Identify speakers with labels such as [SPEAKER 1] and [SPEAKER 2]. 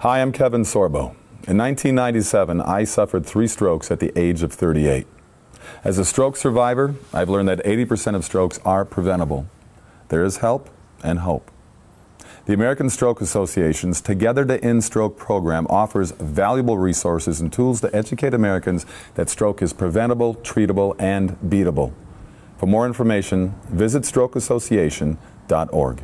[SPEAKER 1] Hi, I'm Kevin Sorbo. In 1997, I suffered three strokes at the age of 38. As a stroke survivor, I've learned that 80% of strokes are preventable. There is help and hope. The American Stroke Association's Together to End Stroke program offers valuable resources and tools to educate Americans that stroke is preventable, treatable, and beatable. For more information, visit strokeassociation.org.